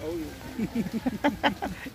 Oh, yeah.